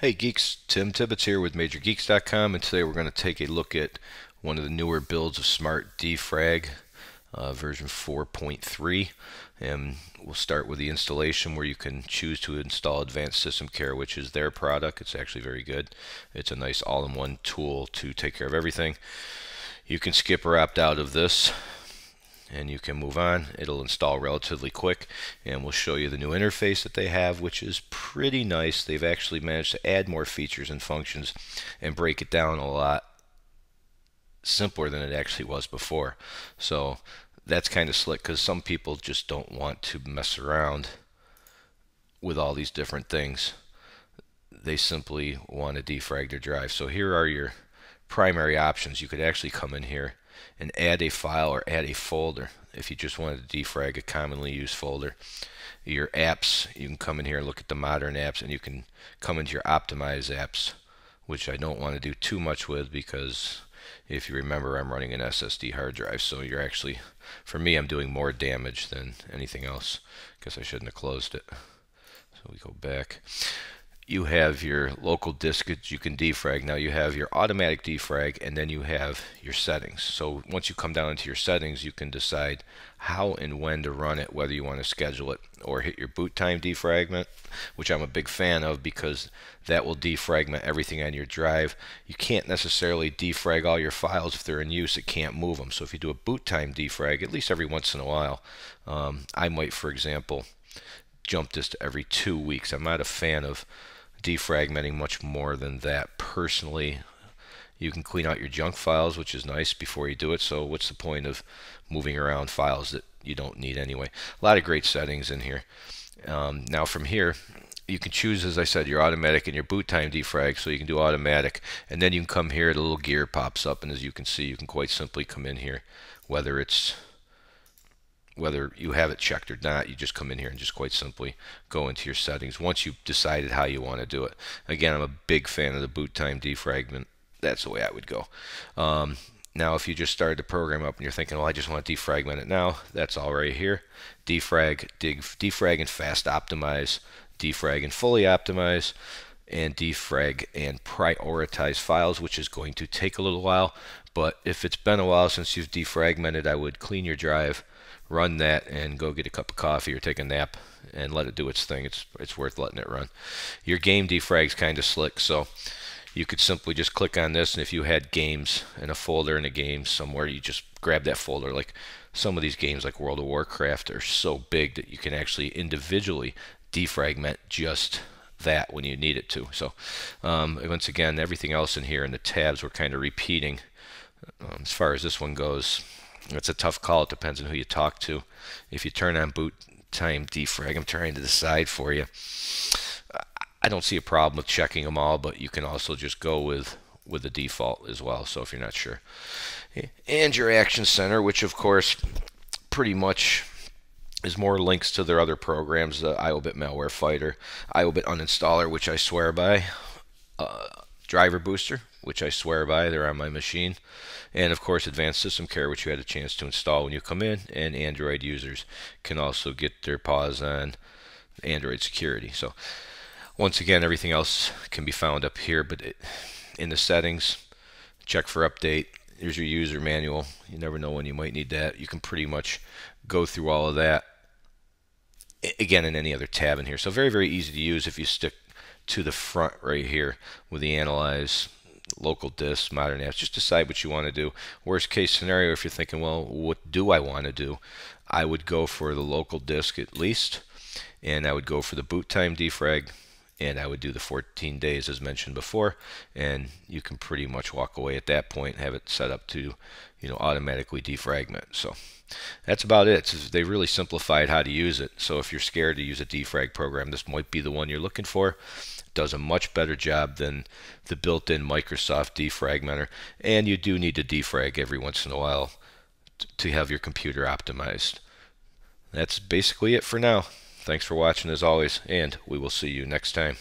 Hey geeks, Tim Tibbetts here with MajorGeeks.com and today we're going to take a look at one of the newer builds of Smart Defrag uh, version 4.3 and we'll start with the installation where you can choose to install Advanced System Care which is their product. It's actually very good. It's a nice all-in-one tool to take care of everything. You can skip or opt out of this and you can move on. It'll install relatively quick and we'll show you the new interface that they have which is pretty nice. They've actually managed to add more features and functions and break it down a lot simpler than it actually was before. So that's kind of slick because some people just don't want to mess around with all these different things. They simply want to defrag their drive. So here are your primary options. You could actually come in here and add a file or add a folder if you just wanted to defrag a commonly used folder. Your apps, you can come in here and look at the modern apps and you can come into your optimize apps which I don't want to do too much with because if you remember I'm running an SSD hard drive so you're actually for me I'm doing more damage than anything else. Guess I shouldn't have closed it. So we go back you have your local disk you can defrag. Now you have your automatic defrag and then you have your settings. So once you come down into your settings, you can decide how and when to run it, whether you want to schedule it or hit your boot time defragment, which I'm a big fan of because that will defragment everything on your drive. You can't necessarily defrag all your files if they're in use, it can't move them. So if you do a boot time defrag, at least every once in a while, um, I might, for example, jump this to every two weeks. I'm not a fan of defragmenting much more than that personally. You can clean out your junk files, which is nice before you do it. So what's the point of moving around files that you don't need anyway? A lot of great settings in here. Um, now from here, you can choose, as I said, your automatic and your boot time defrag, so you can do automatic. And then you can come here, the little gear pops up, and as you can see, you can quite simply come in here, whether it's whether you have it checked or not, you just come in here and just quite simply go into your settings once you've decided how you want to do it. Again, I'm a big fan of the boot time defragment. That's the way I would go. Um, now, if you just started the program up and you're thinking, well, I just want to defragment it now, that's all right here. Defrag, dig, defrag and fast optimize, defrag and fully optimize, and defrag and prioritize files, which is going to take a little while. But if it's been a while since you've defragmented, I would clean your drive run that and go get a cup of coffee or take a nap and let it do its thing. It's it's worth letting it run. Your game defrag's kind of slick, so you could simply just click on this, and if you had games in a folder in a game somewhere, you just grab that folder. Like some of these games, like World of Warcraft, are so big that you can actually individually defragment just that when you need it to. So um, once again, everything else in here in the tabs we're kind of repeating. Um, as far as this one goes, it's a tough call. It depends on who you talk to. If you turn on boot time defrag, I'm trying to decide for you. I don't see a problem with checking them all, but you can also just go with with the default as well. So if you're not sure, and your Action Center, which of course pretty much is more links to their other programs, the IOBIT Malware Fighter, IOBIT Uninstaller, which I swear by, uh, Driver Booster, which I swear by, they're on my machine, and of course Advanced System Care, which you had a chance to install when you come in, and Android users can also get their paws on Android security. So once again, everything else can be found up here, but it, in the settings, check for update. There's your user manual. You never know when you might need that. You can pretty much go through all of that again in any other tab in here. So very, very easy to use if you stick to the front right here with the analyze local disk, modern apps. Just decide what you want to do. Worst case scenario, if you're thinking, well, what do I want to do? I would go for the local disk at least, and I would go for the boot time defrag, and I would do the 14 days as mentioned before, and you can pretty much walk away at that point and have it set up to, you know, automatically defragment. So that's about it. So they really simplified how to use it. So if you're scared to use a defrag program, this might be the one you're looking for it does a much better job than the built-in Microsoft defragmenter. And you do need to defrag every once in a while to have your computer optimized. That's basically it for now. Thanks for watching as always, and we will see you next time.